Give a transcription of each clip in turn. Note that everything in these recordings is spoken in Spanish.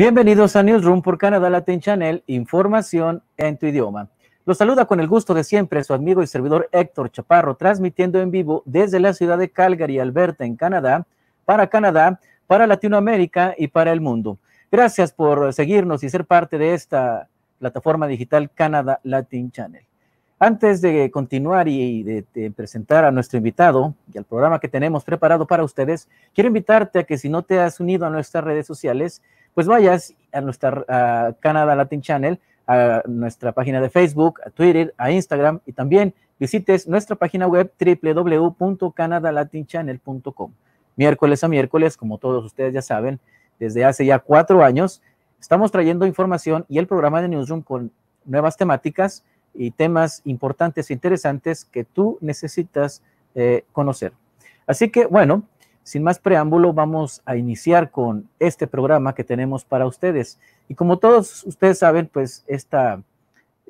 Bienvenidos a Newsroom por Canadá Latin Channel, información en tu idioma. Los saluda con el gusto de siempre su amigo y servidor Héctor Chaparro, transmitiendo en vivo desde la ciudad de Calgary, Alberta, en Canadá, para Canadá, para Latinoamérica y para el mundo. Gracias por seguirnos y ser parte de esta plataforma digital Canadá Latin Channel. Antes de continuar y de, presentar a nuestro invitado y al programa que tenemos preparado para ustedes, quiero invitarte a que si no te has unido a nuestras redes sociales, pues vayas a nuestra Canadá Latin Channel, a nuestra página de Facebook, a Twitter, a Instagram y también visites nuestra página web www.canadalatinchannel.com. Miércoles a miércoles, como todos ustedes ya saben, desde hace ya cuatro años, estamos trayendo información y el programa de Newsroom con nuevas temáticas y temas importantes e interesantes que tú necesitas eh, conocer. Así que, bueno, sin más preámbulo, vamos a iniciar con este programa que tenemos para ustedes. Y como todos ustedes saben, pues esta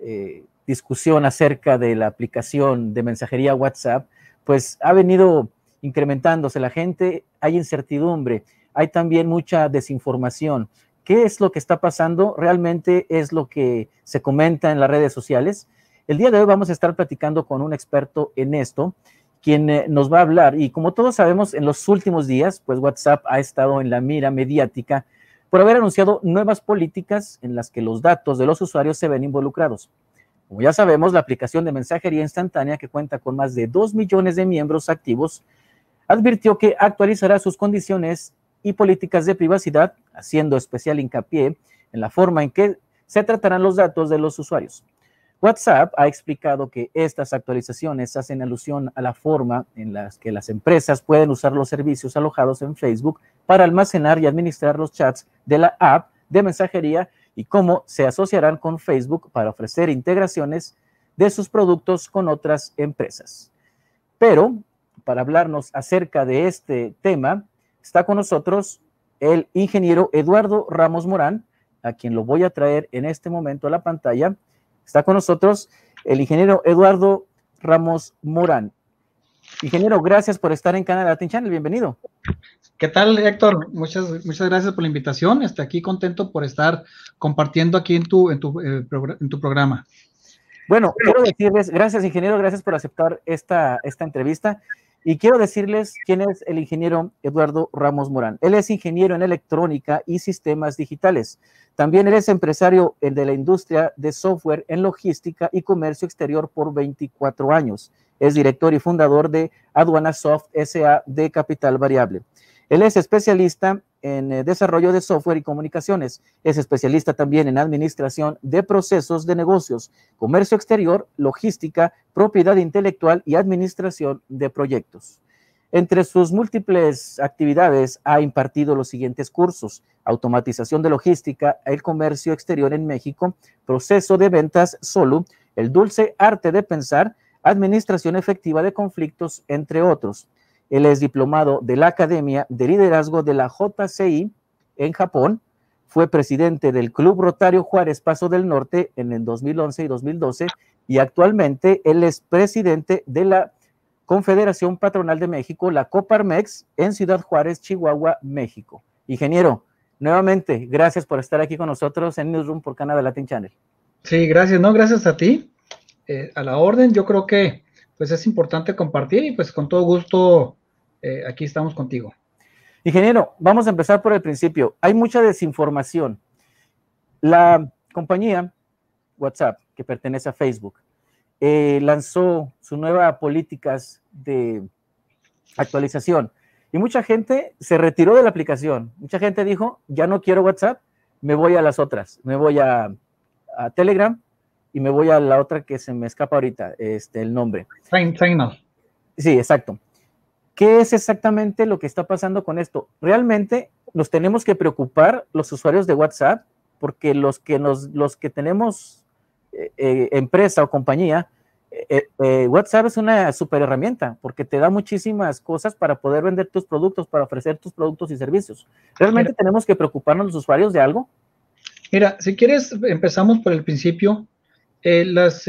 eh, discusión acerca de la aplicación de mensajería WhatsApp, pues ha venido incrementándose. La gente, hay incertidumbre, hay también mucha desinformación. ¿Qué es lo que está pasando? Realmente es lo que se comenta en las redes sociales. El día de hoy vamos a estar platicando con un experto en esto quien eh, nos va a hablar. Y como todos sabemos, en los últimos días, pues WhatsApp ha estado en la mira mediática por haber anunciado nuevas políticas en las que los datos de los usuarios se ven involucrados. Como ya sabemos, la aplicación de mensajería instantánea, que cuenta con más de 2 millones de miembros activos, advirtió que actualizará sus condiciones y políticas de privacidad, haciendo especial hincapié en la forma en que se tratarán los datos de los usuarios. WhatsApp ha explicado que estas actualizaciones hacen alusión a la forma en la que las empresas pueden usar los servicios alojados en Facebook para almacenar y administrar los chats de la app de mensajería y cómo se asociarán con Facebook para ofrecer integraciones de sus productos con otras empresas. Pero para hablarnos acerca de este tema, está con nosotros el ingeniero Eduardo Ramos Morán, a quien lo voy a traer en este momento a la pantalla Está con nosotros el ingeniero Eduardo Ramos Morán. Ingeniero, gracias por estar en Canadá Latin Channel. Bienvenido. ¿Qué tal, Héctor? Muchas, muchas gracias por la invitación. Estoy aquí contento por estar compartiendo aquí en tu, en tu, eh, en tu programa. Bueno, quiero decirles, gracias, ingeniero, gracias por aceptar esta, esta entrevista. Y quiero decirles quién es el ingeniero Eduardo Ramos Morán. Él es ingeniero en electrónica y sistemas digitales. También él es empresario de la industria de software en logística y comercio exterior por 24 años. Es director y fundador de Aduana Soft SA de Capital Variable. Él es especialista en eh, desarrollo de software y comunicaciones. Es especialista también en administración de procesos de negocios, comercio exterior, logística, propiedad intelectual y administración de proyectos. Entre sus múltiples actividades ha impartido los siguientes cursos. Automatización de logística, el comercio exterior en México, proceso de ventas solo, el dulce arte de pensar, administración efectiva de conflictos, entre otros. Él es diplomado de la Academia de Liderazgo de la JCI en Japón. Fue presidente del Club Rotario Juárez Paso del Norte en el 2011 y 2012 y actualmente él es presidente de la Confederación Patronal de México, la Coparmex, en Ciudad Juárez, Chihuahua, México. Ingeniero, nuevamente, gracias por estar aquí con nosotros en Newsroom por Canadá Latin Channel. Sí, gracias, no, gracias a ti. Eh, a la orden, yo creo que pues es importante compartir y pues con todo gusto eh, aquí estamos contigo. Ingeniero, vamos a empezar por el principio. Hay mucha desinformación. La compañía WhatsApp, que pertenece a Facebook, eh, lanzó sus nuevas políticas de actualización y mucha gente se retiró de la aplicación. Mucha gente dijo, ya no quiero WhatsApp, me voy a las otras, me voy a, Telegram y me voy a la otra que se me escapa ahorita, este, el nombre. Signal. Sí, exacto. ¿Qué es exactamente lo que está pasando con esto? Realmente nos tenemos que preocupar los usuarios de WhatsApp porque los que, nos, los que tenemos eh, eh, empresa o compañía, eh, WhatsApp es una super herramienta porque te da muchísimas cosas para poder vender tus productos, para ofrecer tus productos y servicios. ¿Realmente tenemos que preocuparnos los usuarios de algo? Mira, si quieres, empezamos por el principio. las,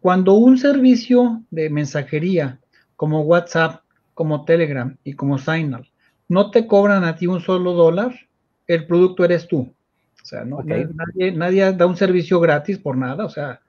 cuando un servicio de mensajería como WhatsApp como Telegram y como Signal no te cobran a ti un solo dólar, el producto eres tú. O sea, no, nadie, nadie, da un servicio gratis por nada. O sea,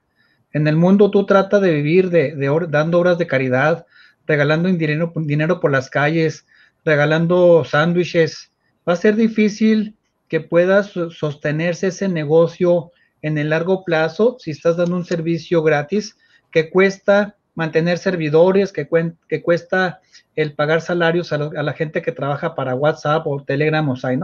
en el mundo tú trata de vivir de, dando obras de caridad, regalando dinero, dinero por las calles, regalando sándwiches. Va a ser difícil que puedas sostenerse ese negocio en el largo plazo si estás dando un servicio gratis que cuesta mantener servidores, que, que cuesta el pagar salarios a, la gente que trabaja para WhatsApp o Telegram o Sign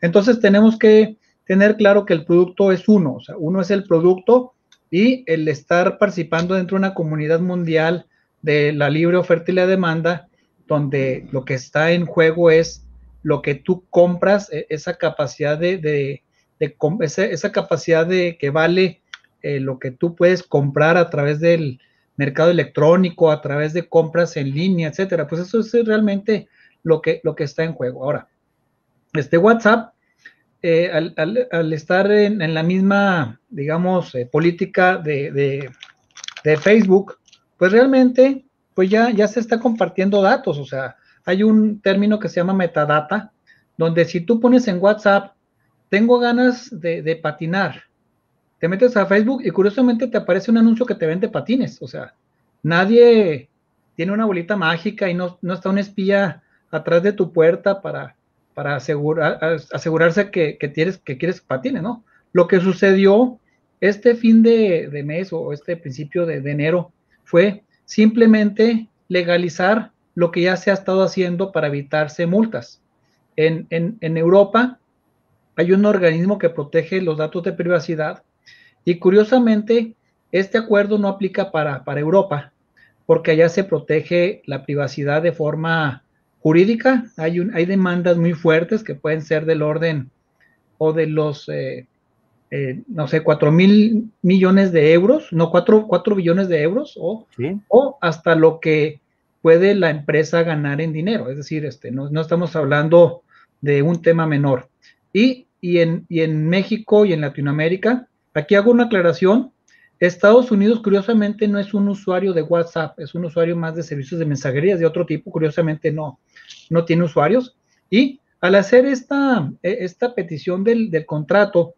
Entonces tenemos que tener claro que el producto es uno, o sea, uno es el producto y el estar participando dentro de una comunidad mundial de la libre oferta y la demanda, donde lo que está en juego es lo que tú compras, e, esa capacidad de, esa, capacidad de que vale eh, lo que tú puedes comprar a través del mercado electrónico, a través de compras en línea, etcétera. Pues eso es realmente lo que, lo que está en juego. Ahora, este WhatsApp, eh, al, estar en, la misma, digamos, eh, política de, Facebook, pues realmente, pues ya, ya se está compartiendo datos. O sea, hay un término que se llama metadata, donde si tú pones en WhatsApp, tengo ganas de, de patinar, te metes a Facebook y curiosamente te aparece un anuncio que te vende patines. O sea, nadie tiene una bolita mágica y no, está un espía atrás de tu puerta para, para asegurar, asegurarse que, que, tienes, que quieres patines, ¿no? Lo que sucedió este fin de, mes o este principio de, enero fue simplemente legalizar lo que ya se ha estado haciendo para evitarse multas. En, en Europa hay un organismo que protege los datos de privacidad y curiosamente, este acuerdo no aplica para, para Europa, porque allá se protege la privacidad de forma jurídica. Hay, un, hay demandas muy fuertes que pueden ser del orden o de los, eh, eh, no sé, 4 mil millones de euros, no 4, billones de euros, o, o hasta lo que puede la empresa ganar en dinero. Es decir, este, no, no estamos hablando de un tema menor. Y, y, en, y en México y en Latinoamérica, Aquí hago una aclaración. Estados Unidos, curiosamente, no es un usuario de WhatsApp, es un usuario más de servicios de mensajería de otro tipo. Curiosamente, no, no tiene usuarios. Y al hacer esta, e, esta petición del, contrato,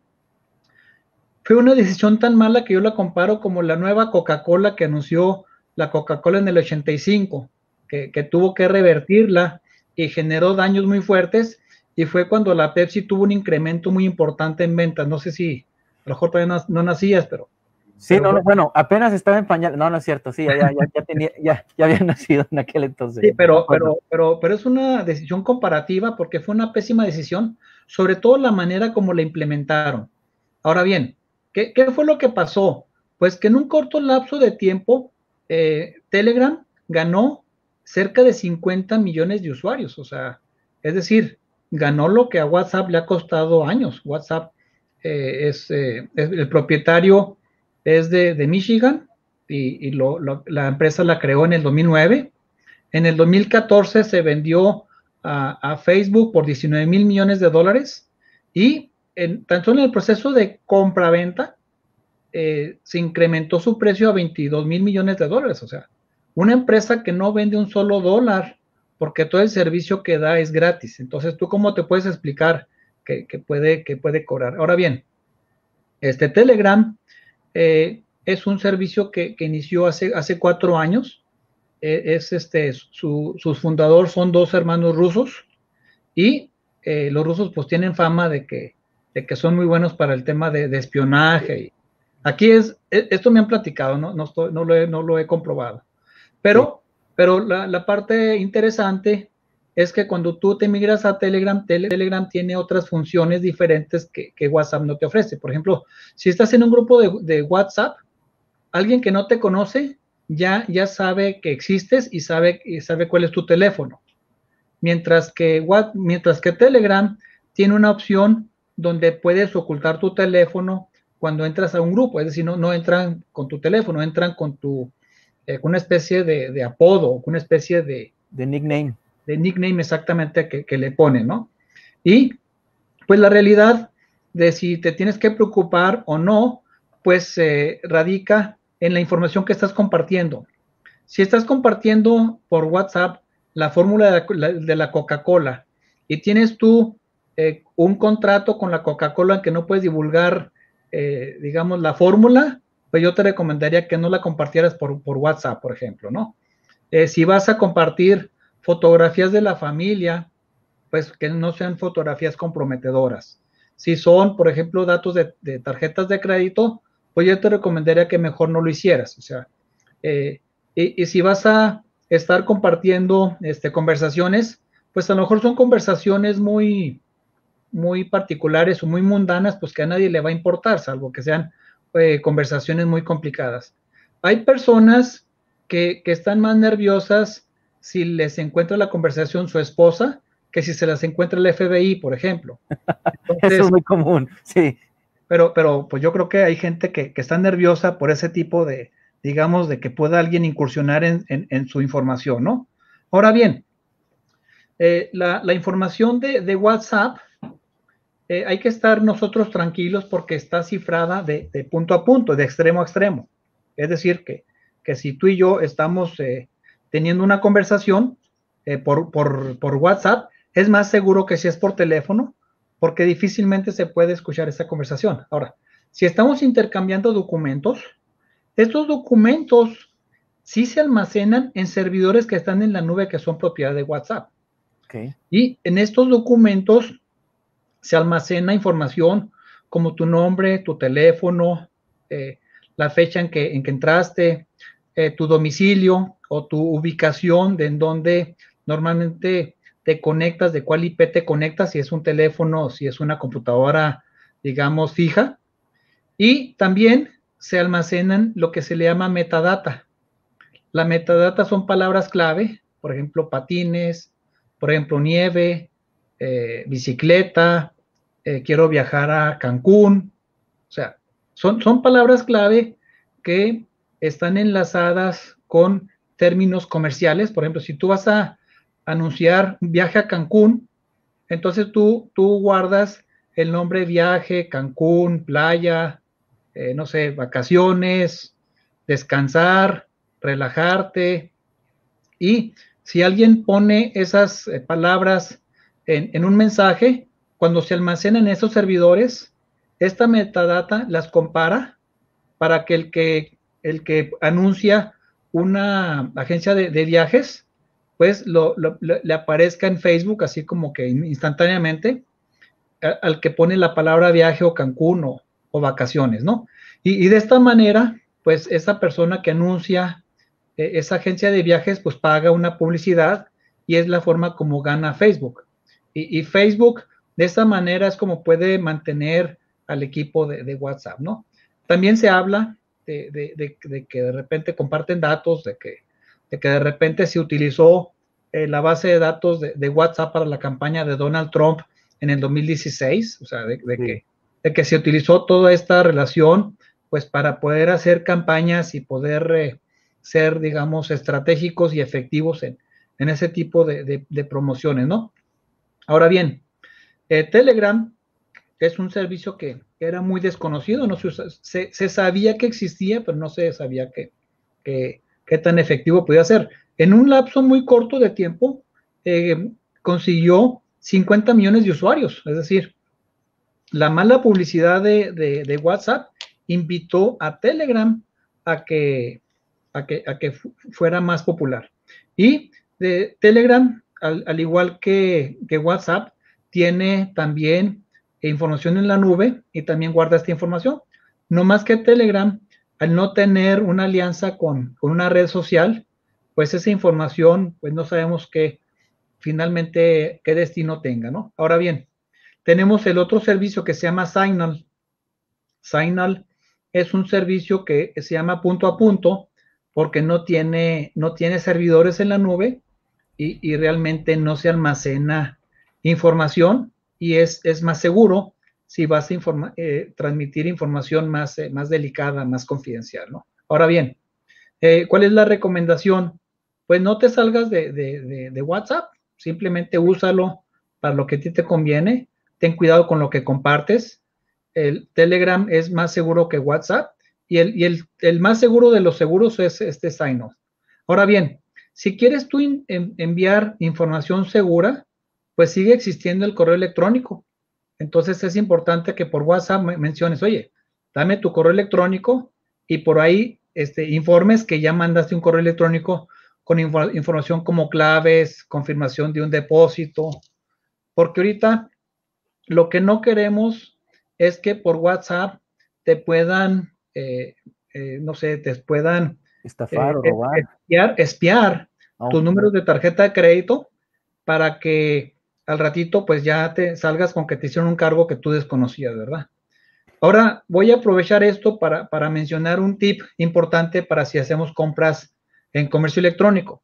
fue una decisión tan mala que yo la comparo como la nueva Coca-Cola que anunció la Coca-Cola en el 85, que, que tuvo que revertirla y generó daños muy fuertes. Y fue cuando la Pepsi tuvo un incremento muy importante en ventas. No sé si, a lo mejor todavía no, nacías, pero... Sí, no, bueno. apenas estaba en pañal, no, no es cierto, sí, ya, ya, ya, tenía, ya, ya había nacido en aquel entonces. Sí, pero, pero, pero, pero es una decisión comparativa porque fue una pésima decisión, sobre todo la manera como la implementaron. Ahora bien, ¿qué, qué fue lo que pasó? Pues que en un corto lapso de tiempo, eh, Telegram ganó cerca de 50 millones de usuarios, o sea, es decir, ganó lo que a WhatsApp le ha costado años. WhatsApp eh, es, eh, el propietario es de, Michigan y, la empresa la creó en el 2009. En el 2014 se vendió a, Facebook por 19 mil millones de dólares y en, tanto en el proceso de compra-venta eh, se incrementó su precio a 22 mil millones de dólares. O sea, una empresa que no vende un solo dólar porque todo el servicio que da es gratis. Entonces, ¿tú cómo te puedes explicar que, puede, que puede cobrar. Ahora bien, este Telegram eh, es un servicio que, inició hace, hace cuatro años. Eh, es este, sus fundadores son dos hermanos rusos y eh, los rusos pues tienen fama de que, de que son muy buenos para el tema de, espionaje. Y aquí es, e, esto me han platicado, no, no, estoy, no, lo, he, no lo he comprobado. Pero, pero la, la, parte interesante es que cuando tú te migras a Telegram, Telegram tiene otras funciones diferentes que, WhatsApp no te ofrece. Por ejemplo, si estás en un grupo de, WhatsApp, alguien que no te conoce ya, ya sabe que existes y sabe, y sabe cuál es tu teléfono. Mientras que, mientras que Telegram tiene una opción donde puedes ocultar tu teléfono cuando entras a un grupo, es decir, no, no entran con tu teléfono, entran con tu, eh, una especie de, de apodo, una especie de, de nickname nickname exactamente que, le pone, ¿no? Y pues la realidad de si te tienes que preocupar o no, pues radica en la información que estás compartiendo. Si estás compartiendo por WhatsApp la fórmula de la, Coca-Cola y tienes tú eh, un contrato con la Coca-Cola en que no puedes divulgar, eh, digamos, la fórmula, pues yo te recomendaría que no la compartieras por, por WhatsApp, por ejemplo, ¿no? Eh, si vas a compartir fotografías de la familia, pues que no sean fotografías comprometedoras. Si son, por ejemplo, datos de, tarjetas de crédito, pues yo te recomendaría que mejor no lo hicieras. O sea, y, y, si vas a estar compartiendo este, conversaciones, pues a lo mejor son conversaciones muy, muy particulares o muy mundanas, pues que a nadie le va a importar, salvo que sean eh, conversaciones muy complicadas. Hay personas que, están más nerviosas si les encuentra la conversación su esposa que si se las encuentra el FBI, por ejemplo. Eso es muy común, sí. Pero, pero pues yo creo que hay gente que, está nerviosa por ese tipo de, digamos, de que pueda alguien incursionar en, su información, ¿no? Ahora bien, eh, la, información de, de WhatsApp eh, hay que estar nosotros tranquilos porque está cifrada de, punto a punto, de extremo a extremo. Es decir, que, que si tú y yo estamos eh, teniendo una conversación eh, por, por, WhatsApp, es más seguro que si es por teléfono, porque difícilmente se puede escuchar esa conversación. Ahora, si estamos intercambiando documentos, estos documentos sí se almacenan en servidores que están en la nube que son propiedad de WhatsApp. Y en estos documentos se almacena información como tu nombre, tu teléfono, eh, la fecha en que, en que entraste, eh, tu domicilio o tu ubicación de en donde normalmente te conectas, de cuál IP te conectas, si es un teléfono, si es una computadora, digamos, fija. Y también se almacenan lo que se le llama metadata. La metadata son palabras clave, por ejemplo, patines, por ejemplo, nieve, eh, bicicleta, eh, quiero viajar a Cancún. O sea, son, son palabras clave que están enlazadas con términos comerciales. Por ejemplo, si tú vas a anunciar un viaje a Cancún, entonces tú, tú guardas el nombre viaje, Cancún, playa, eh, no sé, vacaciones, descansar, relajarte. Y si alguien pone esas palabras en, un mensaje, cuando se almacenan en esos servidores, esta metadata las compara para que el que, el que anuncia una agencia de, viajes, pues le aparezca en Facebook así como que instantáneamente al que pone la palabra viaje o Cancún o, vacaciones, ¿no? Y, de esta manera, pues esa persona que anuncia eh, esa agencia de viajes, pues paga una publicidad y es la forma como gana Facebook. Y, Facebook, de esa manera, es como puede mantener al equipo de, WhatsApp, ¿no? También se habla de, que de repente comparten datos, de que, que de repente se utilizó eh, la base de datos de, WhatsApp para la campaña de Donald Trump en el 2016, o sea, de, que, de que se utilizó toda esta relación, pues para poder hacer campañas y poder eh, ser, digamos, estratégicos y efectivos en, en ese tipo de, promociones, ¿no? Ahora bien, eh, Telegram es un servicio que era muy desconocido, no se, se, sabía que existía, pero no se sabía qué que, tan efectivo podía ser. En un lapso muy corto de tiempo, eh, consiguió 50 millones de usuarios, es decir, la mala publicidad de, WhatsApp invitó a Telegram a que, a que, a que fuera más popular. Y de Telegram al, igual que, WhatsApp, tiene también información en la nube y también guarda esta información. No más que Telegram, al no tener una alianza con, una red social, pues esa información, pues no sabemos qué finalmente qué destino tenga, ¿no? Ahora bien, tenemos el otro servicio que se llama Signal. Signal es un servicio que se llama punto a punto porque no tiene, no tiene servidores en la nube y, realmente no se almacena información y es, es más seguro si vas a eh, transmitir información más, eh, más delicada, más confidencial, ¿no? Ahora bien, eh, ¿cuál es la recomendación? Pues no te salgas de, de, WhatsApp, simplemente úsalo para lo que a ti te conviene, ten cuidado con lo que compartes. El Telegram es más seguro que WhatsApp y el, y el, el más seguro de los seguros es este sign Ahora bien, si quieres tú enviar información segura, pues sigue existiendo el correo electrónico. Entonces es importante que por WhatsApp menciones, oye, dame tu correo electrónico y por ahí este, informes que ya mandaste un correo electrónico con información como claves, confirmación de un depósito, porque ahorita lo que no queremos es que por WhatsApp te puedan, eh, eh, no sé, te puedan estafar o eh, robar. Espiar, espiar ah, tus números de tarjeta de crédito para que al ratito pues ya te salgas con que te hicieron un cargo que tú desconocías, ¿verdad? Ahora voy a aprovechar esto para, mencionar un tip importante para si hacemos compras en comercio electrónico.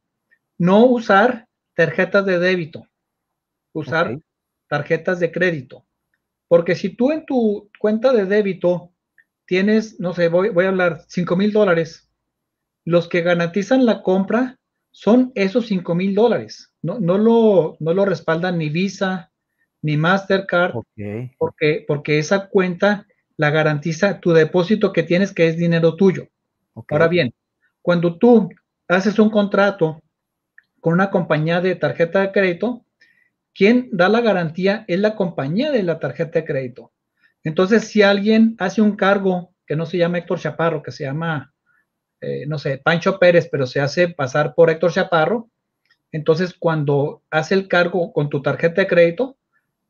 No usar tarjetas de débito, usar tarjetas de crédito. Porque si tú en tu cuenta de débito tienes, no sé, voy, voy a hablar, 5 mil dólares, los que garantizan la compra son esos 5 mil dólares. No, no, lo, no lo respaldan ni Visa ni Mastercard, porque, porque esa cuenta la garantiza tu depósito que tienes, que es dinero tuyo. Ahora bien, cuando tú haces un contrato con una compañía de tarjeta de crédito, quien da la garantía es la compañía de la tarjeta de crédito. Entonces, si alguien hace un cargo que no se llama Héctor Chaparro, que se llama, eh, no sé, Pancho Pérez, pero se hace pasar por Héctor Chaparro, entonces cuando hace el cargo con tu tarjeta de crédito,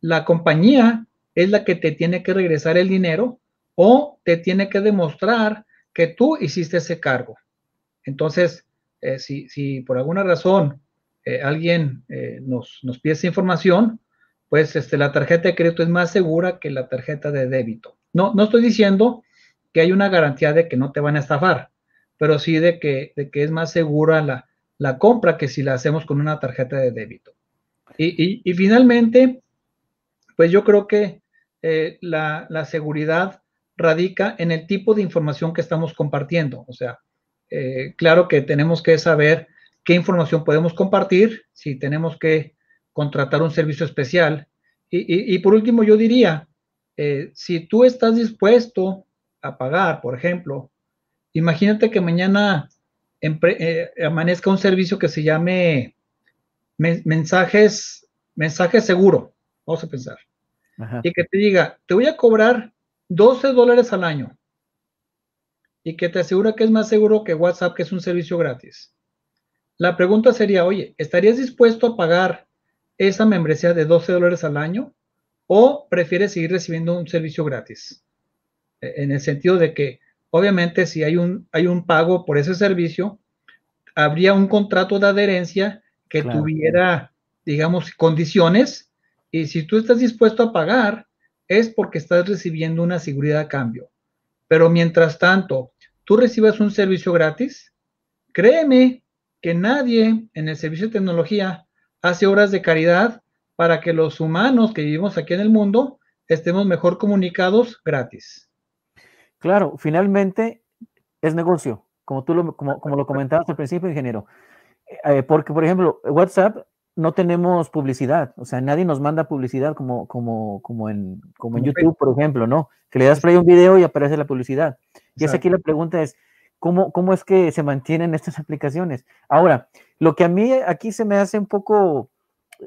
la compañía es la que te tiene que regresar el dinero o te tiene que demostrar que tú hiciste ese cargo. Entonces, eh, si, por alguna razón eh, alguien eh, nos, nos, pide esa información, pues este, la tarjeta de crédito es más segura que la tarjeta de débito. No, no estoy diciendo que hay una garantía de que no te van a estafar, pero sí de que, de que es más segura la, la, compra que si la hacemos con una tarjeta de débito. Y, y finalmente, pues yo creo que eh, la, seguridad radica en el tipo de información que estamos compartiendo. O sea, eh, claro que tenemos que saber qué información podemos compartir, si tenemos que contratar un servicio especial. Y, por último, yo diría, eh, si tú estás dispuesto a pagar, por ejemplo, imagínate que mañana amanezca un servicio que se llame mensajes, mensajes seguro, vamos a pensar y que te diga, te voy a cobrar 12 dólares al año y que te asegura que es más seguro que WhatsApp, que es un servicio gratis. La pregunta sería, oye, ¿estarías dispuesto a pagar esa membresía de 12 dólares al año o prefieres seguir recibiendo un servicio gratis? E, en el sentido de que, obviamente, si hay un, hay un pago por ese servicio, habría un contrato de adherencia que tuviera, digamos, condiciones y si tú estás dispuesto a pagar, es porque estás recibiendo una seguridad a cambio. Pero mientras tanto, tú recibas un servicio gratis, créeme que nadie en el servicio de tecnología hace obras de caridad para que los humanos que vivimos aquí en el mundo estemos mejor comunicados gratis. Claro, finalmente es negocio, como tú lo, como, como lo comentabas al principio, ingeniero. Eh, porque, por ejemplo, WhatsApp no tenemos publicidad, o sea, nadie nos manda publicidad como, como, como en, como en YouTube, por ejemplo, ¿no? Que le das play a un video y aparece la publicidad. Y es aquí la pregunta es, ¿cómo, ¿cómo es que se mantienen estas aplicaciones? Ahora, lo que a mí aquí se me hace un poco,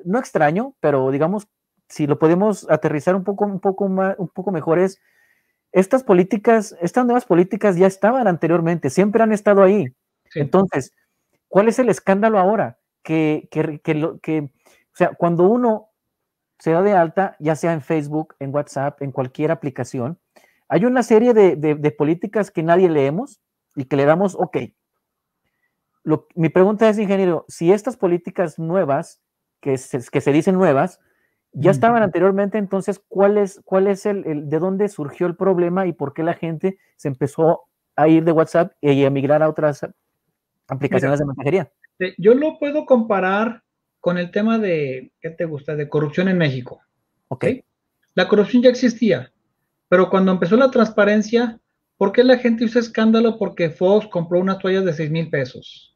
no extraño, pero digamos, si lo podemos aterrizar un poco, un poco, más, un poco mejor es, estas políticas, estas nuevas políticas ya estaban anteriormente, siempre han estado ahí. Entonces, ¿cuál es el escándalo ahora? que, que, lo, que, o sea, cuando uno se da de alta, ya sea en Facebook, en WhatsApp, en cualquier aplicación, hay una serie de, de, políticas que nadie leemos y que le damos, ok. Lo, mi pregunta es, ingeniero, si estas políticas nuevas, que se, que se dicen nuevas, ya estaban anteriormente, entonces, ¿cuál es, cuál es el, el, de dónde surgió el problema y por qué la gente se empezó a ir de WhatsApp y a migrar a otras aplicaciones de mensajería? Este, yo lo puedo comparar con el tema de, ¿qué te gusta? De corrupción en México. Ok. La corrupción ya existía, pero cuando empezó la transparencia, ¿por qué la gente hizo escándalo? Porque Fox compró unas toallas de 6 mil pesos.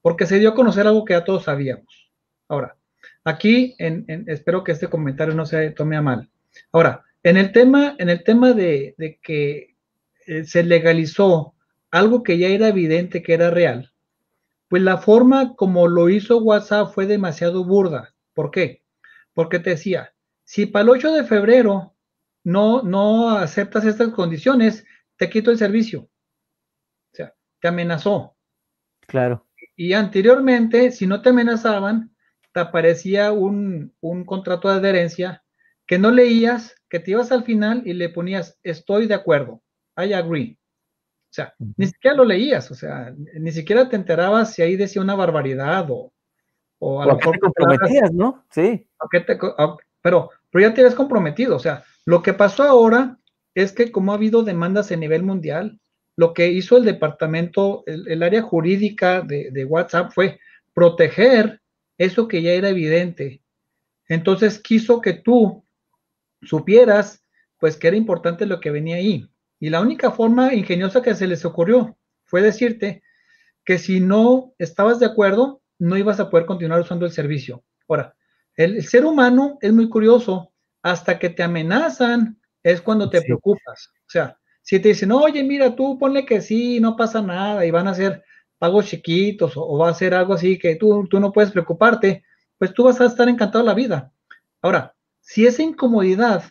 Porque se dio a conocer algo que ya todos sabíamos. Ahora, aquí en, espero que este comentario no se tome a mal. Ahora, en el tema, en el tema de, de que eh, se legalizó algo que ya era evidente que era real, pues la forma como lo hizo WhatsApp fue demasiado burda. ¿Por qué? Porque te decía, si para el 8 de febrero no, no aceptas estas condiciones, te quito el servicio. O sea, te amenazó. Claro. Y anteriormente, si no te amenazaban, te aparecía un, un contrato de adherencia que no leías, que te ibas al final y le ponías estoy de acuerdo, I agree. O sea, ni siquiera lo leías, o sea, ni siquiera te enterabas si ahí decía una barbaridad o, o a lo mejor te comprometías, ¿no? Sí. pero, pero ya te habías comprometido, o sea, lo que pasó ahora es que como ha habido demandas a nivel mundial, lo que hizo el departamento, el, área jurídica de, de, WhatsApp fue proteger eso que ya era evidente. Entonces quiso que tú supieras, pues, que era importante lo que venía ahí. Y la única forma ingeniosa que se les ocurrió fue decirte que si no estabas de acuerdo, no ibas a poder continuar usando el servicio. Ahora, el, ser humano es muy curioso. Hasta que te amenazan es cuando te preocupas. O sea, si te dicen, oye, mira, tú ponle que sí, no pasa nada y van a ser pagos chiquitos o, va a ser algo así que tú, tú no puedes preocuparte, pues tú vas a estar encantado de la vida. Ahora, si esa incomodidad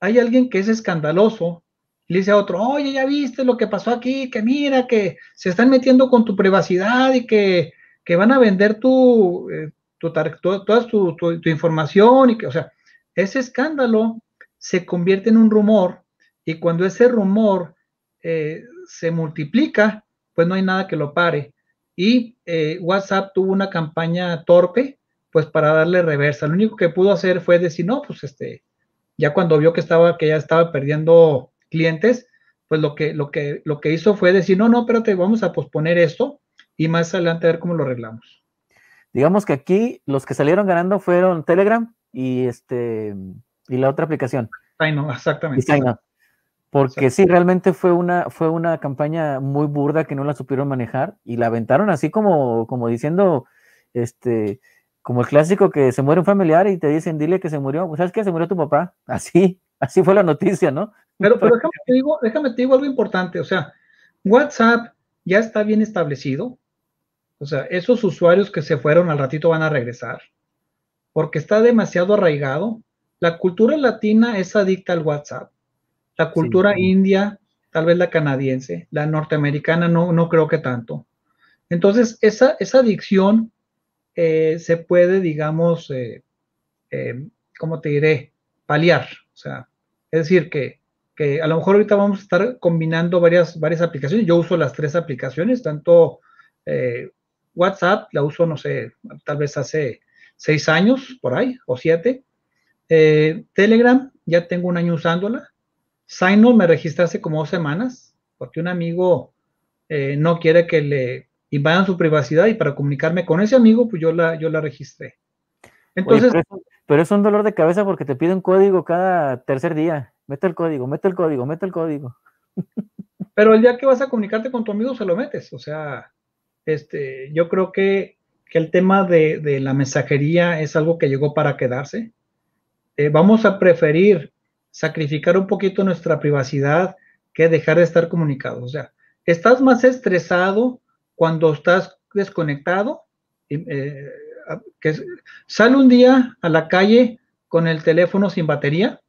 hay alguien que es escandaloso le dice a otro, oye, ya viste lo que pasó aquí, que mira, que se están metiendo con tu privacidad y que, van a vender tu, eh, tu, toda tu, información y que, o sea, ese escándalo se convierte en un rumor y cuando ese rumor eh, se multiplica, pues no hay nada que lo pare. Y eh, WhatsApp tuvo una campaña torpe, pues para darle reversa. Lo único que pudo hacer fue decir, no, pues este, ya cuando vio que estaba, que ya estaba perdiendo clientes, pues lo que, lo que, lo que hizo fue decir, no, no, espérate, vamos a posponer esto y más adelante a ver cómo lo arreglamos. Digamos que aquí los que salieron ganando fueron Telegram y este y la otra aplicación. no, exactamente. Porque sí, realmente fue una, fue una campaña muy burda que no la supieron manejar y la aventaron así como, como diciendo, este, como el clásico que se muere un familiar y te dicen, dile que se murió, pues sabes que se murió tu papá, así, así fue la noticia, ¿no? Pero, pero déjame, te digo, déjame te digo algo importante, o sea, WhatsApp ya está bien establecido, o sea, esos usuarios que se fueron al ratito van a regresar, porque está demasiado arraigado. La cultura latina es adicta al WhatsApp, la cultura india, tal vez la canadiense, la norteamericana no, no creo que tanto. Entonces, esa, esa adicción eh, se puede, digamos, eh, eh, ¿cómo te diré? Paliar. O sea, es decir, que que a lo mejor ahorita vamos a estar combinando varias, varias aplicaciones. Yo uso las tres aplicaciones, tanto WhatsApp, la uso, no sé, tal vez hace seis años, por ahí, o siete. Telegram, ya tengo un año usándola. Signal me registré hace como dos semanas, porque un amigo eh, no quiere que le invadan su privacidad y para comunicarme con ese amigo, pues yo la, yo la registré. Entonces... pero, es un dolor de cabeza porque te pide un código cada tercer día. Mete el código, mete el código, mete el código. Pero el día que vas a comunicarte con tu amigo se lo metes. O sea, este, yo creo que, el tema de, la mensajería es algo que llegó para quedarse. Eh, vamos a preferir sacrificar un poquito nuestra privacidad que dejar de estar comunicados. O sea, estás más estresado cuando estás desconectado. Eh, que sale un día a la calle con el teléfono sin batería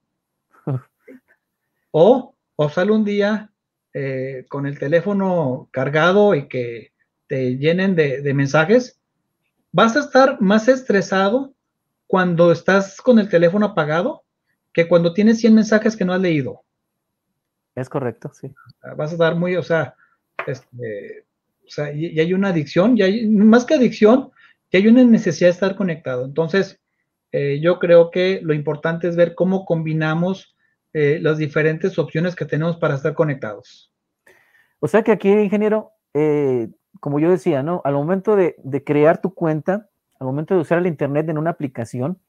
o, o sale un día eh, con el teléfono cargado y que te llenen de, mensajes, vas a estar más estresado cuando estás con el teléfono apagado que cuando tienes 100 mensajes que no has leído. Es correcto, sí. Vas a estar muy, o sea, este, o sea, y, hay una adicción, y hay, más que adicción, y hay una necesidad de estar conectado. Entonces, eh, yo creo que lo importante es ver cómo combinamos eh, las diferentes opciones que tenemos para estar conectados. O sea que aquí, ingeniero, eh, como yo decía, ¿no? Al momento de, crear tu cuenta, al momento de usar el Internet en una aplicación,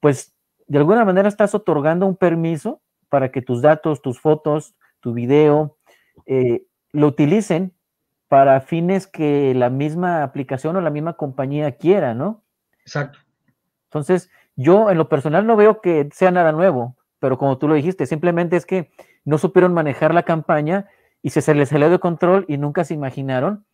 pues de alguna manera estás otorgando un permiso para que tus datos, tus fotos, tu video, eh, lo utilicen para fines que la misma aplicación o la misma compañía quiera, ¿no? Exacto. Entonces, yo en lo personal no veo que sea nada nuevo pero como tú lo dijiste, simplemente es que no supieron manejar la campaña y se, les salió de control y nunca se imaginaron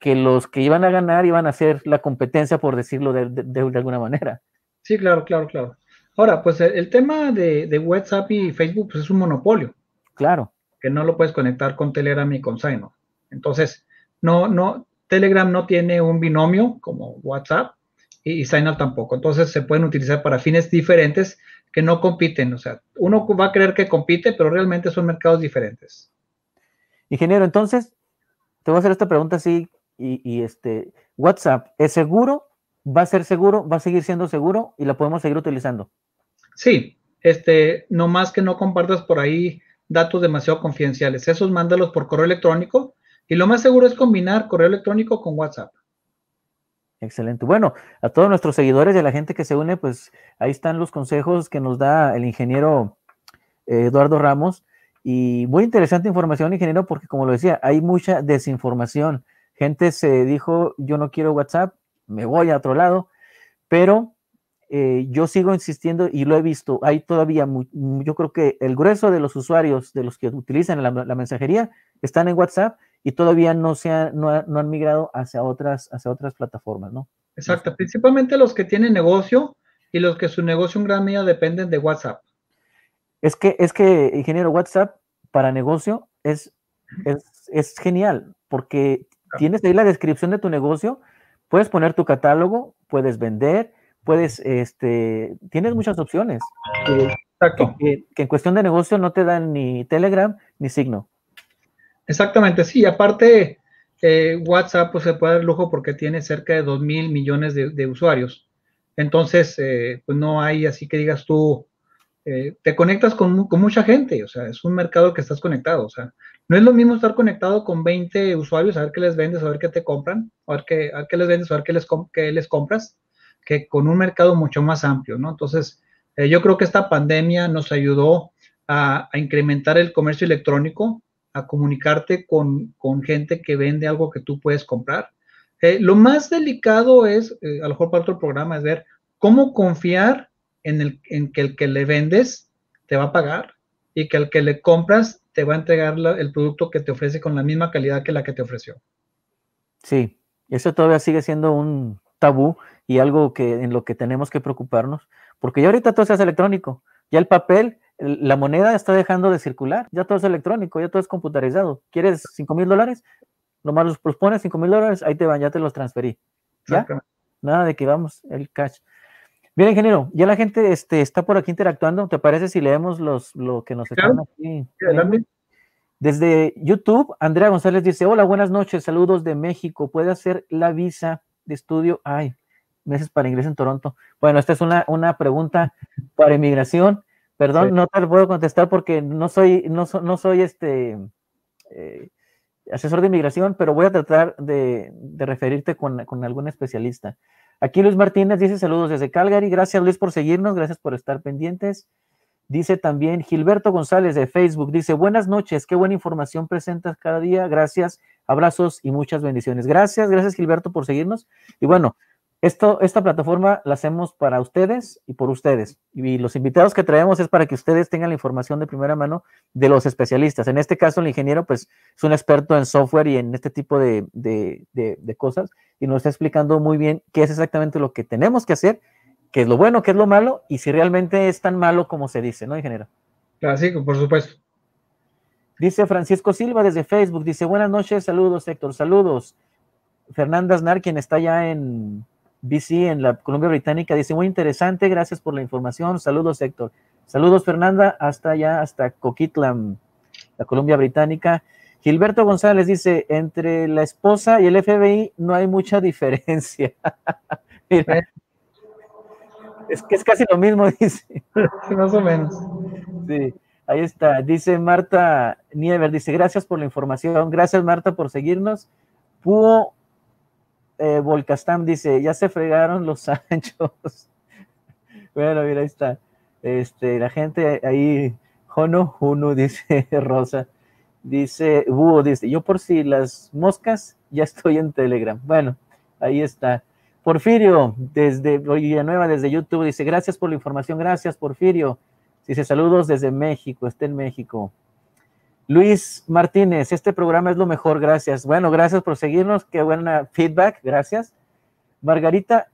que los que iban a ganar iban a hacer la competencia, por decirlo de, alguna manera. Sí, claro, claro, claro. Ahora, pues el, tema de, WhatsApp y Facebook pues, es un monopolio. Claro. Que no lo puedes conectar con Telegram y con Signal. Entonces, no, no, Telegram no tiene un binomio como WhatsApp y, y Signal tampoco. Entonces, se pueden utilizar para fines diferentes que no compiten. O sea, uno va a creer que compite, pero realmente son mercados diferentes. Ingeniero, entonces, te voy a hacer esta pregunta así, y, este, WhatsApp, ¿es seguro? ¿Va a ser seguro? ¿Va a seguir siendo seguro? ¿Y la podemos seguir utilizando? Sí, este, no más que no compartas por ahí datos demasiado confidenciales. Esos mándalos por correo electrónico y lo más seguro es combinar correo electrónico con WhatsApp. Excelente. Bueno, a todos nuestros seguidores y a la gente que se une, pues ahí están los consejos que nos da el ingeniero eh, Eduardo Ramos. Y muy interesante información, ingeniero, porque como lo decía, hay mucha desinformación. Gente se dijo, yo no quiero WhatsApp, me voy a otro lado, pero eh, yo sigo insistiendo y lo he visto, hay todavía, yo creo que el grueso de los usuarios, de los que utilizan la, mensajería, están en WhatsApp y todavía no, se han, no, han migrado hacia otras, hacia otras plataformas, ¿no? Exacto, principalmente los que tienen negocio y los que su negocio en gran medida dependen de WhatsApp. Es que, es que, ingeniero, WhatsApp para negocio es, es, genial, porque tienes ahí la descripción de tu negocio, puedes poner tu catálogo, puedes vender, puedes, este, tienes muchas opciones. Exacto. Que, en cuestión de negocio no te dan ni Telegram ni Signo. Exactamente, sí. Aparte, eh, WhatsApp pues, se puede dar lujo porque tiene cerca de 2 mil millones de, usuarios. Entonces, eh, pues no hay así que digas tú, eh, te conectas con, mucha gente, o sea, es un mercado que estás conectado, o sea, no es lo mismo estar conectado con 20 usuarios, a ver qué les vendes, a ver qué te compran, a ver qué, a qué les vendes, a ver qué les, qué les compras, que con un mercado mucho más amplio, ¿no? Entonces, eh, yo creo que esta pandemia nos ayudó a, incrementar el comercio electrónico, a comunicarte con, gente que vende algo que tú puedes comprar. Eh, lo más delicado es, a lo mejor para otro programa, es ver cómo confiar en, el, en que el que le vendes te va a pagar y que el que le compras te va a entregar el producto que te ofrece con la misma calidad que la que te ofreció. Sí, eso todavía sigue siendo un tabú y algo que en lo que tenemos que preocuparnos, porque ya ahorita todo es electrónico, ya el papel, la moneda está dejando de circular, ya todo es electrónico, ya todo es computarizado. ¿Quieres 5 mil dólares? Nomás los propones 5 mil dólares, ahí te van, ya te los transferí. ¿Ya? Nada de que vamos, el cash. Bien, ingeniero, ya la gente este, está por aquí interactuando. ¿Te parece si leemos los, lo que nos están aquí? Desde YouTube, Andrea González dice: Hola, buenas noches, saludos de México. ¿Puede hacer la visa de estudio? Ay, meses para ingreso en Toronto. Bueno, esta es una, una pregunta para inmigración. Perdón, no te puedo contestar porque no soy, no, no soy este eh, asesor de inmigración, pero voy a tratar de, de referirte con, con algún especialista. Aquí Luis Martínez dice saludos desde Calgary. Gracias Luis por seguirnos, gracias por estar pendientes. Dice también Gilberto González de Facebook, dice buenas noches, qué buena información presentas cada día, gracias, abrazos y muchas bendiciones. Gracias, gracias Gilberto por seguirnos. Y bueno, esto, esta plataforma la hacemos para ustedes y por ustedes. Y los invitados que traemos es para que ustedes tengan la información de primera mano de los especialistas. En este caso, el ingeniero, pues, es un experto en software y en este tipo de, cosas y nos está explicando muy bien qué es exactamente lo que tenemos que hacer, qué es lo bueno, qué es lo malo y si realmente es tan malo como se dice, ¿no, ingeniero? Claro, sí, por supuesto. Dice Francisco Silva desde Facebook, dice, buenas noches, saludos, Héctor, saludos. Fernanda Aznar, quien está ya en BC en la Columbia Británica. Dice, muy interesante, gracias por la información. Saludos, Héctor. Saludos, Fernanda, hasta allá, hasta Coquitlam, la Columbia Británica. Gilberto González dice, entre la esposa y el FBI no hay mucha diferencia. Mira, es que es casi lo mismo, dice. Más o menos. Sí, ahí está. Dice Marta Niever, dice, gracias por la información. Gracias, Marta, por seguirnos. Pudo eh, Volcastam dice, ya se fregaron los anchos. bueno, mira, ahí está. Este, la gente ahí, Jono, Juno, dice Rosa. Dice, Búho, dice, yo por si las moscas, ya estoy en Telegram. Bueno, ahí está. Porfirio, desde Villanueva, desde YouTube, dice, gracias por la información, gracias, Porfirio. Dice, saludos desde México, está en México. Luis Martínez, este programa es lo mejor, gracias. Bueno, gracias por seguirnos, qué buena feedback, gracias. Margarita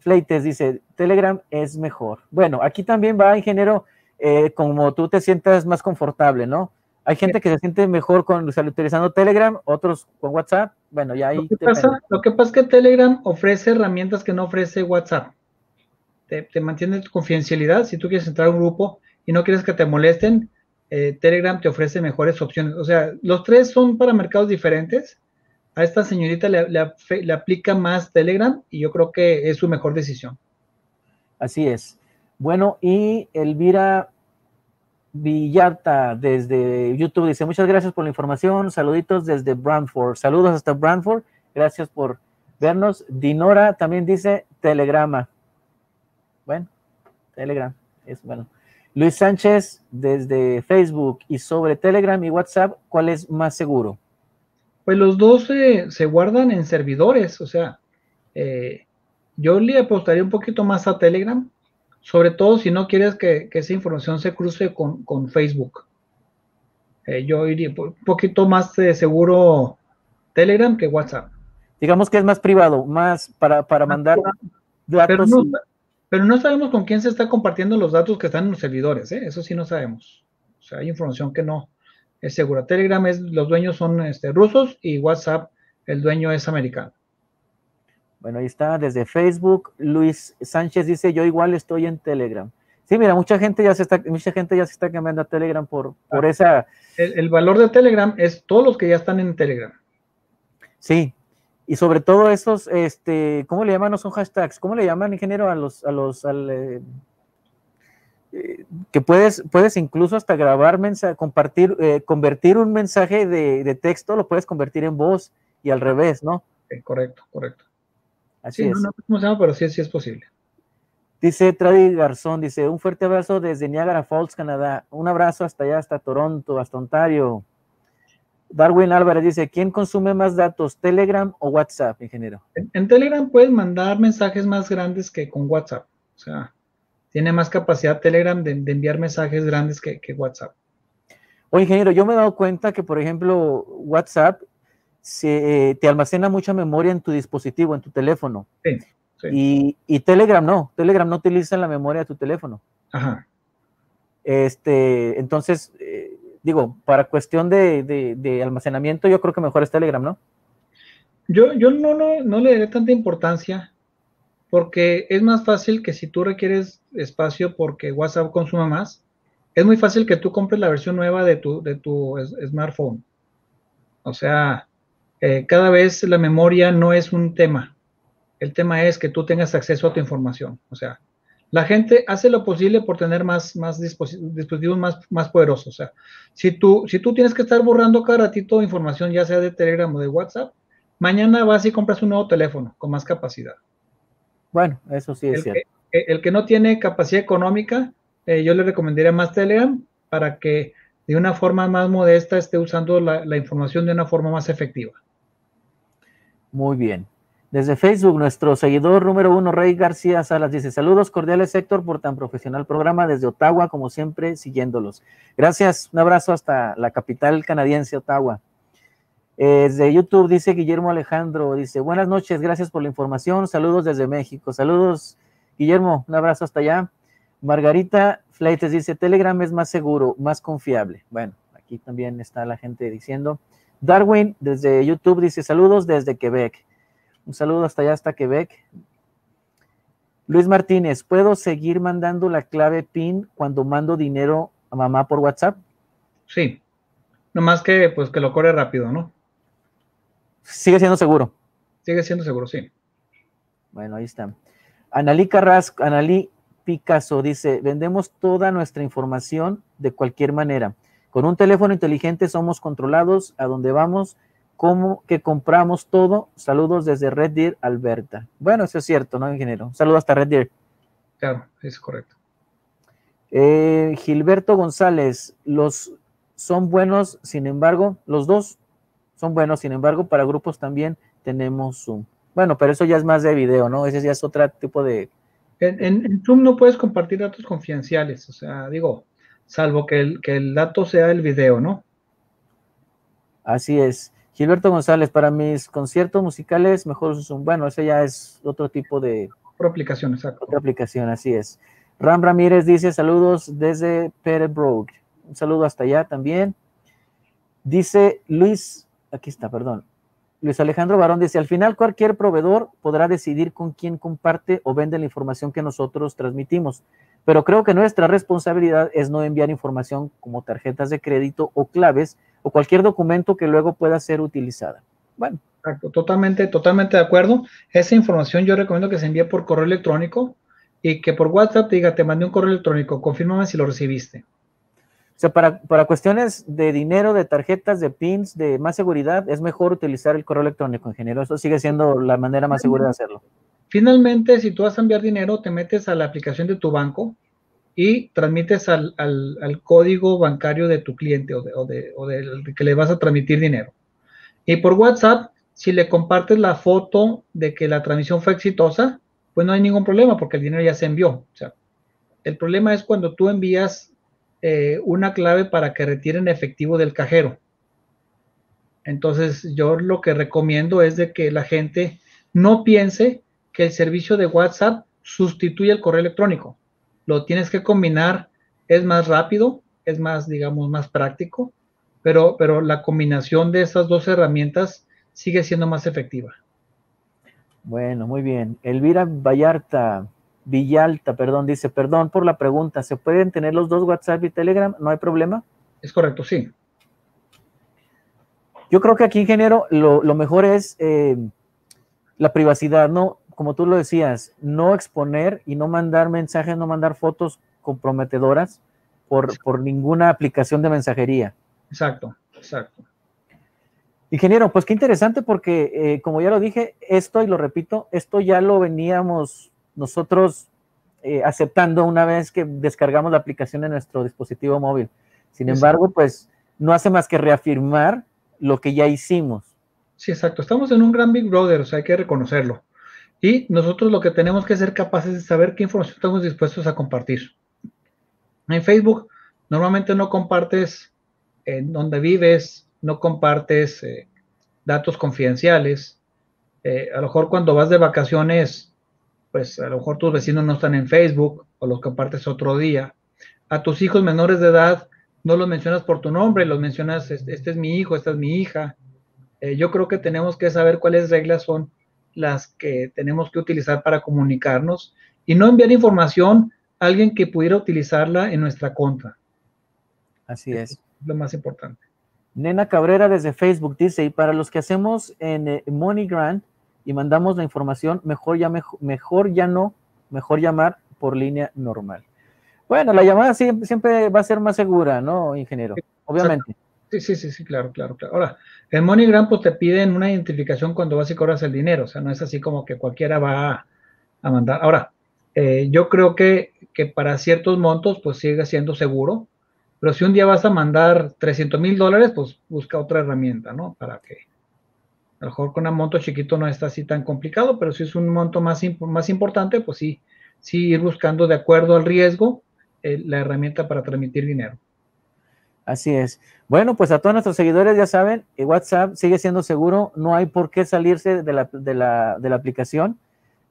Fleites dice, Telegram es mejor. Bueno, aquí también va, ingeniero, eh, como tú te sientas más confortable, ¿no? Hay gente que se siente mejor con utilizando Telegram, otros con WhatsApp. Bueno, ya ahí. Lo que, pasa, lo que pasa es que Telegram ofrece herramientas que no ofrece WhatsApp. Te, mantiene tu confidencialidad. Si tú quieres entrar a un grupo y no quieres que te molesten, eh, Telegram te ofrece mejores opciones. O sea, los tres son para mercados diferentes. A esta señorita le, le aplica más Telegram y yo creo que es su mejor decisión. Así es. Bueno, y Elvira Villarta desde YouTube dice, muchas gracias por la información, saluditos desde Brantford, saludos hasta Brantford, gracias por vernos. Dinora también dice Telegrama. Bueno, Telegram, es bueno. Luis Sánchez desde Facebook y sobre Telegram y WhatsApp, ¿cuál es más seguro? Pues los dos se guardan en servidores, o sea, eh, yo le apostaría un poquito más a Telegram, sobre todo si no quieres que, esa información se cruce con, Facebook. Eh, yo iría un poquito más seguro Telegram que WhatsApp. Digamos que es más privado, más para, mandar datos. Pero no, sabemos con quién se está compartiendo los datos que están en los servidores, ¿eh? eso sí no sabemos. O sea, hay información que no es segura. Telegram es, los dueños son este, rusos y WhatsApp, el dueño es americano. Bueno, ahí está, desde Facebook, Luis Sánchez dice, yo igual estoy en Telegram. Sí, mira, mucha gente ya se está, mucha gente ya se está cambiando a Telegram por, por ah, esa. El, valor de Telegram es todos los que ya están en Telegram. Sí, y sobre todo esos, este, ¿cómo le llaman? No son hashtags, ¿cómo le llaman, ingeniero, a los, a los, al, eh, eh, que puedes, puedes incluso hasta grabar mensaje, compartir, eh, convertir un mensaje de, de, texto, lo puedes convertir en voz y al revés, ¿no? correcto, correcto. Así es. No, no, no, pero sí, sí es posible. Dice Tradi Garzón, dice, un fuerte abrazo desde Niagara Falls, Canadá. Un abrazo hasta allá, hasta Toronto, hasta Ontario. Darwin Álvarez dice, ¿quién consume más datos, Telegram o WhatsApp, ingeniero? En, Telegram puedes mandar mensajes más grandes que con WhatsApp. O sea, tiene más capacidad Telegram de, enviar mensajes grandes que, que WhatsApp. Oye, ingeniero, yo me he dado cuenta que, por ejemplo, WhatsApp se, eh, te almacena mucha memoria en tu dispositivo, en tu teléfono. Sí, Y, Telegram no, Telegram no utiliza la memoria de tu teléfono. Ajá. Este, entonces, digo, para cuestión de, almacenamiento, yo creo que mejor es Telegram, ¿no? Yo, no le daré tanta importancia porque es más fácil que si tú requieres espacio porque WhatsApp consuma más, es muy fácil que tú compres la versión nueva de tu, de tu smartphone. O sea, eh, cada vez la memoria no es un tema. El tema es que tú tengas acceso a tu información. O sea, la gente hace lo posible por tener más, más dispositivos más, más poderosos. O sea, si tú, si tú tienes que estar borrando cada ratito información, ya sea de Telegram o de WhatsApp, mañana vas y compras un nuevo teléfono con más capacidad. Bueno, eso sí es el cierto. Que, el que no tiene capacidad económica, eh, yo le recomendaría más Telegram para que de una forma más modesta esté usando la información de una forma más efectiva. Muy bien. Desde Facebook, nuestro seguidor número uno, Rey García Salas, dice, saludos cordiales, Héctor, por tan profesional programa desde Ottawa, como siempre, siguiéndolos. Gracias, un abrazo hasta la capital canadiense, Ottawa. Eh, desde YouTube, dice Guillermo Alejandro, dice, buenas noches, gracias por la información, saludos desde México. Saludos, Guillermo, un abrazo hasta allá. Margarita Fleites dice, Telegram es más seguro, más confiable. Bueno, aquí también está la gente diciendo. Darwin, desde YouTube, dice saludos desde Quebec. Un saludo hasta allá, hasta Quebec. Luis Martínez, ¿puedo seguir mandando la clave PIN cuando mando dinero a mamá por WhatsApp? Sí, nomás que pues que lo corre rápido, ¿no? Sigue siendo seguro. Sigue siendo seguro, sí. Bueno, ahí está. Analí Carrasco, Analí Picasso dice, vendemos toda nuestra información de cualquier manera. Con un teléfono inteligente somos controlados a donde vamos, como que compramos todo. Saludos desde Red Deer, Alberta. Bueno, eso es cierto, ¿no, ingeniero? Saludos hasta Red Deer. Claro, es correcto. Eh, Gilberto González, los son buenos, sin embargo, los dos son buenos, sin embargo, para grupos también tenemos Zoom. Bueno, pero eso ya es más de video, ¿no? Ese ya es otro tipo de... En, en Zoom no puedes compartir datos confidenciales, o sea, digo, salvo que el, que el dato sea el video, ¿no? Así es. Gilberto González, para mis conciertos musicales, mejor uso un, bueno, ese ya es otro tipo de... Otra aplicación, exacto. Otra aplicación, así es. Ram Ramírez dice saludos desde Peterborough. Un saludo hasta allá también. Dice Luis, aquí está, perdón. Luis Alejandro Barón dice, al final cualquier proveedor podrá decidir con quién comparte o vende la información que nosotros transmitimos, pero creo que nuestra responsabilidad es no enviar información como tarjetas de crédito o claves o cualquier documento que luego pueda ser utilizada. Bueno. Exacto, totalmente, totalmente de acuerdo. Esa información yo recomiendo que se envíe por correo electrónico y que por WhatsApp te diga, te mandé un correo electrónico, confírmame si lo recibiste. O sea, para, para, cuestiones de dinero, de tarjetas, de pins, de más seguridad, es mejor utilizar el correo electrónico, ingeniero. Eso sigue siendo la manera más segura de hacerlo. Finalmente, si tú vas a enviar dinero, te metes a la aplicación de tu banco y transmites al, al, código bancario de tu cliente o, de, o, de, o del que le vas a transmitir dinero. Y por WhatsApp, si le compartes la foto de que la transmisión fue exitosa, pues no hay ningún problema porque el dinero ya se envió. El problema es cuando tú envías eh, una clave para que retiren efectivo del cajero. Entonces, yo lo que recomiendo es de que la gente no piense que el servicio de WhatsApp sustituye el correo electrónico. Lo tienes que combinar, es más rápido, es más, digamos, más práctico, pero, pero la combinación de estas dos herramientas sigue siendo más efectiva. Bueno, muy bien. Elvira Vallarta, Villalta, perdón, dice, perdón por la pregunta, ¿se pueden tener los dos WhatsApp y Telegram? ¿No hay problema? Es correcto, sí. Yo creo que aquí, ingeniero, lo, lo mejor es eh, la privacidad, ¿no? Como tú lo decías, no exponer y no mandar mensajes, no mandar fotos comprometedoras por, por ninguna aplicación de mensajería. Exacto, exacto. Ingeniero, pues qué interesante porque, eh, como ya lo dije, esto, y lo repito, esto ya lo veníamos nosotros eh, aceptando una vez que descargamos la aplicación en nuestro dispositivo móvil. Sin embargo, pues no hace más que reafirmar lo que ya hicimos. Sí, exacto. Estamos en un gran Big Brother, o sea, hay que reconocerlo. Y nosotros lo que tenemos que ser capaces de saber qué información estamos dispuestos a compartir. En Facebook, normalmente no compartes en dónde vives, no compartes eh, datos confidenciales. Eh, a lo mejor cuando vas de vacaciones pues a lo mejor tus vecinos no están en Facebook o los compartes otro día. A tus hijos menores de edad no los mencionas por tu nombre, los mencionas, este, es mi hijo, esta es mi hija. Eh, yo creo que tenemos que saber cuáles reglas son las que tenemos que utilizar para comunicarnos y no enviar información a alguien que pudiera utilizarla en nuestra contra. Así es. es lo más importante. Nena Cabrera desde Facebook dice, y para los que hacemos en eh, MoneyGrant, y mandamos la información, mejor ya, mejor, mejor ya no, mejor llamar por línea normal. Bueno, la llamada siempre, siempre va a ser más segura, ¿no, ingeniero? Obviamente. Sí, sí, sí, sí, claro, claro, claro. Ahora, en MoneyGram pues te piden una identificación cuando vas y cobras el dinero, o sea, no es así como que cualquiera va a, mandar. Ahora, eh, yo creo que, que, para ciertos montos pues sigue siendo seguro, pero si un día vas a mandar 300 mil dólares, pues busca otra herramienta, ¿no? Para que, a lo mejor con un monto chiquito no está así tan complicado, pero si es un monto más, más importante, pues sí, sí ir buscando de acuerdo al riesgo eh, la herramienta para transmitir dinero. Así es. Bueno, pues a todos nuestros seguidores ya saben, WhatsApp sigue siendo seguro, no hay por qué salirse de la, de la, de la aplicación.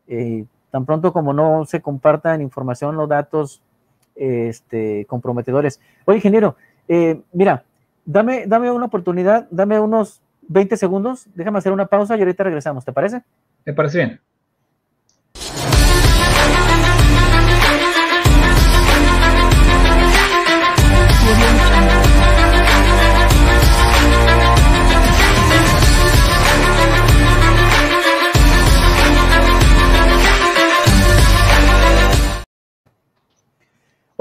Eh, tan pronto como no se compartan información o datos este, comprometedores. Oye, ingeniero, eh, mira, dame, dame una oportunidad, dame unos 20 segundos, déjame hacer una pausa y ahorita regresamos, ¿te parece? Me parece bien.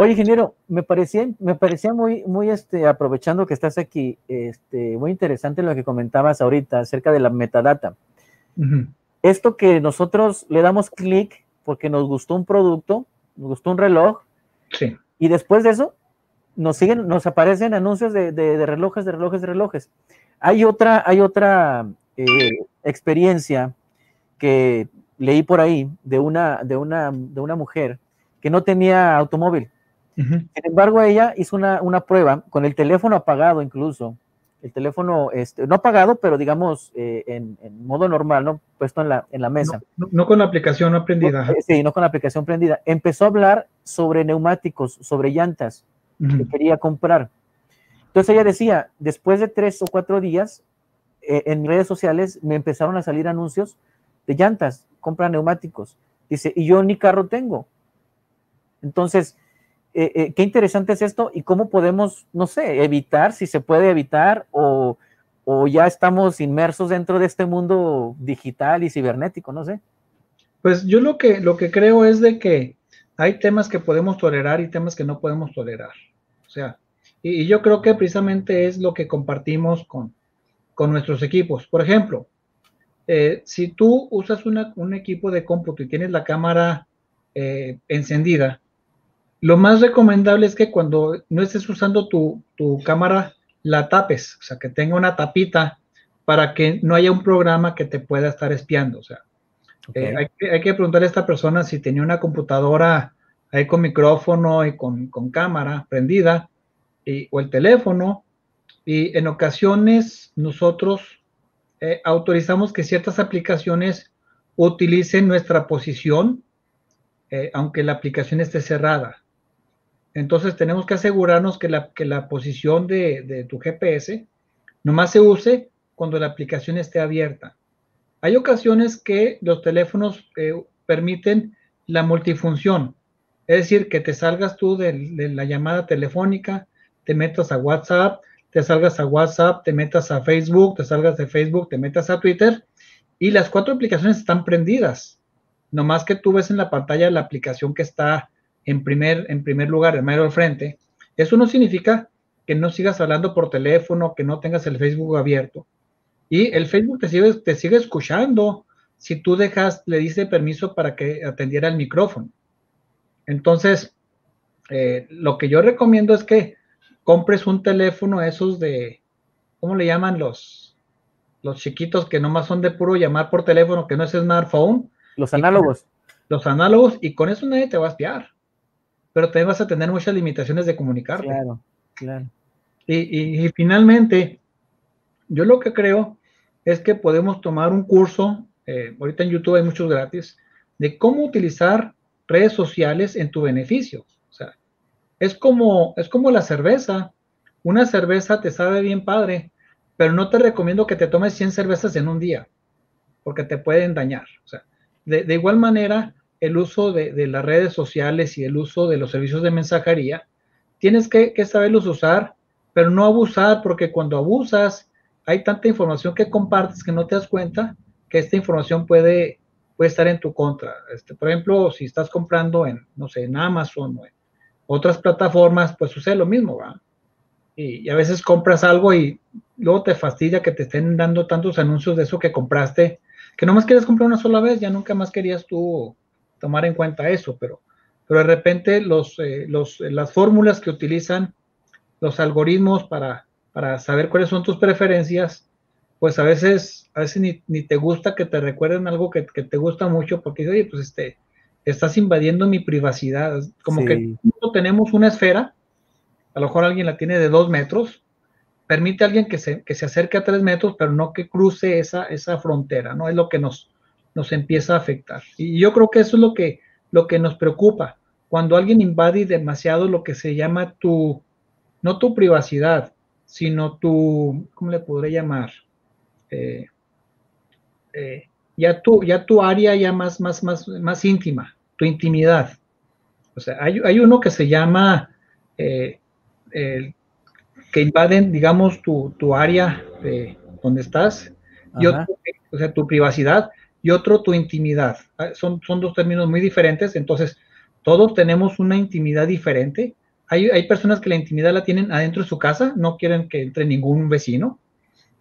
Oye, ingeniero, me parecía, me parecía muy, muy, este, aprovechando que estás aquí, este, muy interesante lo que comentabas ahorita acerca de la metadata. Uh -huh. Esto que nosotros le damos clic porque nos gustó un producto, nos gustó un reloj, sí. y después de eso nos siguen, nos aparecen anuncios de, de, de relojes, de relojes, de relojes. Hay otra, hay otra eh, experiencia que leí por ahí de una, de una, de una mujer que no tenía automóvil. Uh -huh. Sin embargo, ella hizo una, una, prueba con el teléfono apagado incluso el teléfono este, no apagado, pero digamos eh, en, modo normal, ¿no? Puesto en la, en la mesa. No, con la aplicación no prendida. sí, no con la aplicación prendida. Empezó a hablar sobre neumáticos, sobre llantas que quería comprar. Entonces ella decía, después de tres o cuatro días, eh, en redes sociales me empezaron a salir anuncios de llantas, compra neumáticos. Dice, y yo ni carro tengo. Entonces, eh, eh, qué interesante es esto y cómo podemos, no sé, evitar, si se puede evitar o, ya estamos inmersos dentro de este mundo digital y cibernético, no sé. Pues yo lo que, lo que creo es de que hay temas que podemos tolerar y temas que no podemos tolerar. O sea, y, yo creo que precisamente es lo que compartimos con, con nuestros equipos. Por ejemplo, eh, si tú usas un equipo de cómputo y tienes la cámara encendida, lo más recomendable es que cuando no estés usando tu, cámara, la tapes, o sea, que tenga una tapita para que no haya un programa que te pueda estar espiando. O sea, eh, hay, que, hay, preguntarle a esta persona si tenía una computadora ahí con micrófono y con, cámara prendida, o el teléfono. Y en ocasiones nosotros eh, autorizamos que ciertas aplicaciones utilicen nuestra posición, eh, aunque la aplicación esté cerrada. Entonces tenemos que asegurarnos que la, que la posición de, tu GPS nomás se use cuando la aplicación esté abierta. Hay ocasiones que los teléfonos eh, permiten la multifunción, es decir, que te salgas tú de, la llamada telefónica, te metas a WhatsApp, te salgas a WhatsApp, te metas a Facebook, te salgas de Facebook, te metas a Twitter y las cuatro aplicaciones están prendidas. Nomás que tú ves en la pantalla la aplicación que está en primer, en primer lugar, el mayor al frente, eso no significa que no sigas hablando por teléfono, que no tengas el Facebook abierto. Y el Facebook te sigue, te sigue escuchando si tú dejas, le dice permiso para que atendiera el micrófono. Entonces, eh, lo que yo recomiendo es que compres un teléfono esos de, ¿cómo le llaman los, los chiquitos que nomás son de puro llamar por teléfono, que no es smartphone? Los análogos. los análogos, y con eso nadie te va a espiar pero también vas a tener muchas limitaciones de comunicarte. Claro, claro. Y, finalmente, yo lo que creo es que podemos tomar un curso, eh, ahorita en YouTube hay muchos gratis, de cómo utilizar redes sociales en tu beneficio. O sea, es como, es como la cerveza. Una cerveza te sabe bien padre, pero no te recomiendo que te tomes 100 cervezas en un día, porque te pueden dañar. O sea, de, de igual manera, el uso de, las redes sociales y el uso de los servicios de mensajería, tienes que, saberlos usar, pero no abusar, porque cuando abusas, hay tanta información que compartes que no te das cuenta que esta información puede, puede estar en tu contra. Este, por ejemplo, si estás comprando en, no sé, en Amazon o en otras plataformas, pues sucede lo mismo, ¿va? Y, a veces compras algo y luego te fastidia que te estén dando tantos anuncios de eso que compraste, que nomás quieres comprar una sola vez, ya nunca más querías tú tomar en cuenta eso, pero, pero de repente los, eh, los, las fórmulas que utilizan los algoritmos para, para saber cuáles son tus preferencias, pues a veces, a veces ni, ni te gusta que te recuerden algo que, que, te gusta mucho, porque oye, pues este, estás invadiendo mi privacidad. Como que tenemos una esfera, a lo mejor alguien la tiene de dos metros, permite a alguien que se, que se acerque a tres metros, pero no que cruce esa, esa frontera, ¿no? Es lo que nos, nos empieza a afectar. Y yo creo que eso es lo que, lo que nos preocupa. Cuando alguien invade demasiado lo que se llama tu, no tu privacidad, sino tu, ¿cómo le podré llamar? Eh, eh, ya, tu, ya tu área ya más, más, más, más íntima, tu intimidad. O sea, hay, uno que se llama, eh, que invaden, digamos, tu, tu área de donde estás, y otro, o sea, tu privacidad, y otro tu intimidad. Ah, son, son dos términos muy diferentes, entonces todos tenemos una intimidad diferente. Hay, hay, personas que la intimidad la tienen adentro de su casa, no quieren que entre ningún vecino.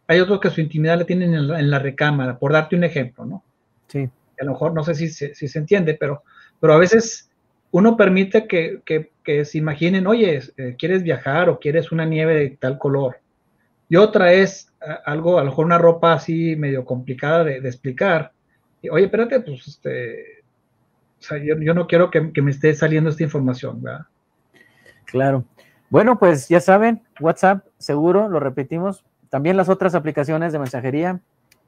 Hay otros que su intimidad la tienen en la, recámara, por darte un ejemplo, ¿no? Sí. A lo mejor no sé si, si, se entiende, pero, pero a veces uno permite que, que, que se imaginen, oye, eh, quieres viajar o quieres una nieve de tal color. Y otra es algo, a lo mejor una ropa así medio complicada de, de explicar oye, espérate, pues este, o sea, yo, no quiero que, me esté saliendo esta información, ¿verdad? Claro. Bueno, pues ya saben, WhatsApp, seguro, lo repetimos, también las otras aplicaciones de mensajería,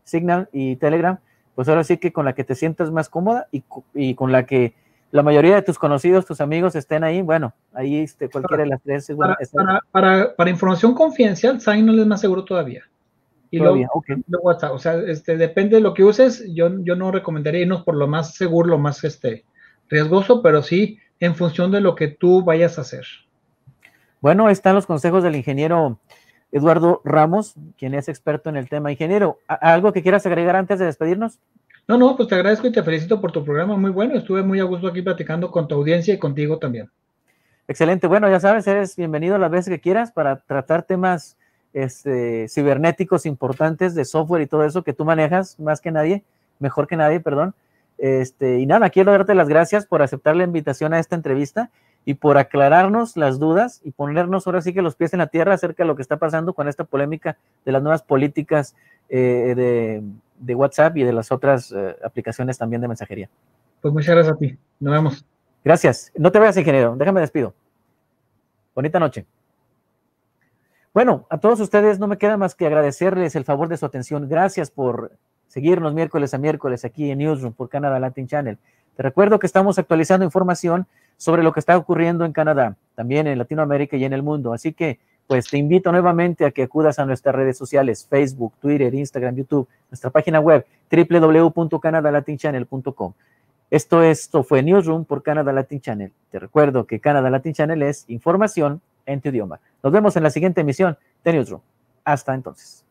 Signal y Telegram, pues ahora sí que con la que te sientas más cómoda y, con la que la mayoría de tus conocidos, tus amigos estén ahí, bueno, ahí este, cualquiera de las tres es para, para, para, información confidencial, Signal es más seguro todavía. Y luego, WhatsApp, o sea, este, depende de lo que uses, yo, yo no recomendaría irnos por lo más seguro, lo más este, riesgoso, pero sí en función de lo que tú vayas a hacer. Bueno, están los consejos del ingeniero Eduardo Ramos, quien es experto en el tema. Ingeniero, ¿algo que quieras agregar antes de despedirnos? No, no, pues te agradezco y te felicito por tu programa, muy bueno. Estuve muy a gusto aquí platicando con tu audiencia y contigo también. Excelente, bueno, ya sabes, eres bienvenido las veces que quieras para tratar temas este, cibernéticos importantes de software y todo eso que tú manejas más que nadie, mejor que nadie, perdón. Este, y nada, quiero darte las gracias por aceptar la invitación a esta entrevista y por aclararnos las dudas y ponernos ahora sí que los pies en la tierra acerca de lo que está pasando con esta polémica de las nuevas políticas eh, de, WhatsApp y de las otras eh, aplicaciones también de mensajería. Pues muchas gracias a ti. Nos vemos. Gracias. No te vayas, ingeniero. Déjame despido. Bonita noche. Bueno, a todos ustedes no me queda más que agradecerles el favor de su atención. Gracias por seguirnos miércoles a miércoles aquí en Newsroom por Canadá Latin Channel. Te recuerdo que estamos actualizando información sobre lo que está ocurriendo en Canadá, también en Latinoamérica y en el mundo. Así que, pues te invito nuevamente a que acudas a nuestras redes sociales, Facebook, Twitter, Instagram, YouTube, nuestra página web, www.canadalatinchannel.com. Esto, esto fue Newsroom por Canadá Latin Channel. Te recuerdo que Canadá Latin Channel es información en tu idioma. Nos vemos en la siguiente emisión de Newsroom. Hasta entonces.